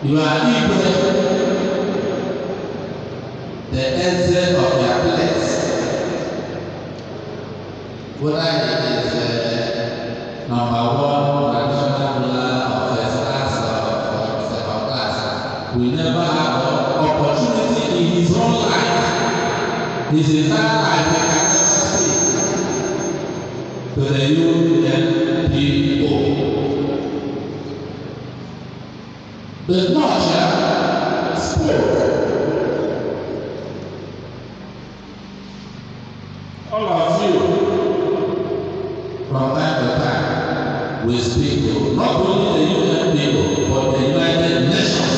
You are Igwe, the essence of their place. Whether it is uh, number one traditional ruler or first class or, second class, we never have opportunity in his own life, his entire life, he can never speak to the young people. The nurture spoke. All of you, from time to time, we speak to not only the UNPO, but the United Nations.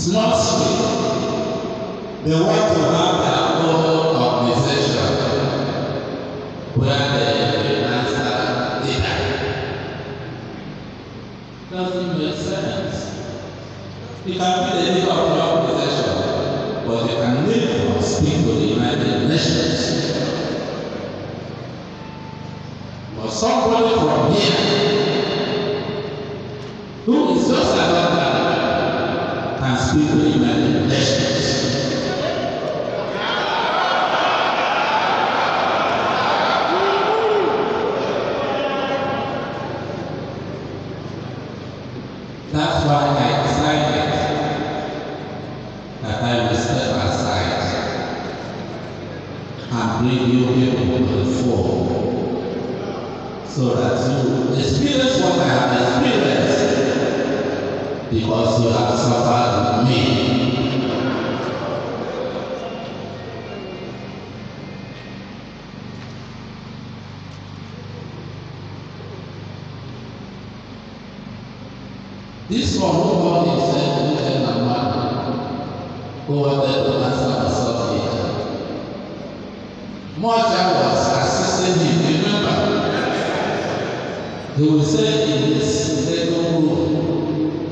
small street they want to have their own organization where they answer leader doesn't make sense you can be the leader of your organization but you can never speak to the united nations but somebody from here who is just like that can speak to the That's why I decided that I will step aside and bring you people to the fore so that you experience what I have experienced because you have suffered me. This one who God himself who tell my man who wanted to answer myself here. Martha was assisting him, remember? He will say in this little room,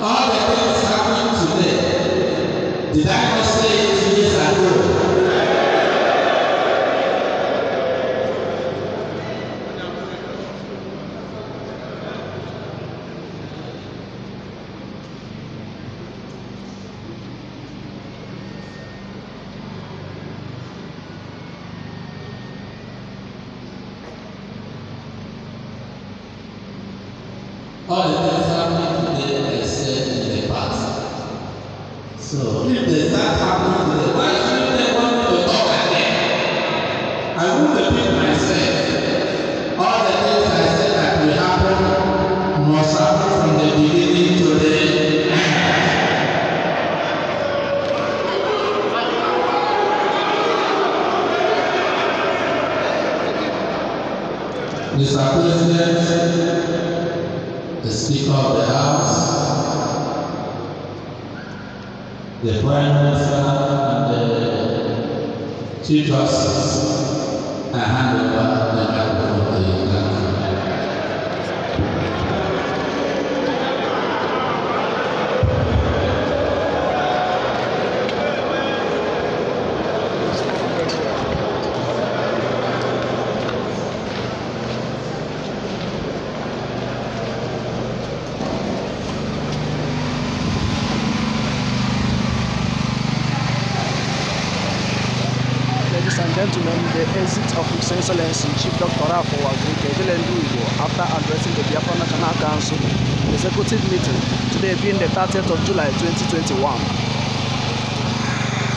All the things happening today, did I not say it years? All So if they start happening today, why shouldn't they want to talk again? I won't repeat myself. All the things I said that will happen must happen from the beginning to the end. Mr. President, the Speaker of the House, the Prime Minister, and the Chief Justice, I hand over the microphone the exit of His Excellency Chief Dr. Ebelendu Igbo after addressing the Biafra National Council executive meeting today being the 30th of July 2021.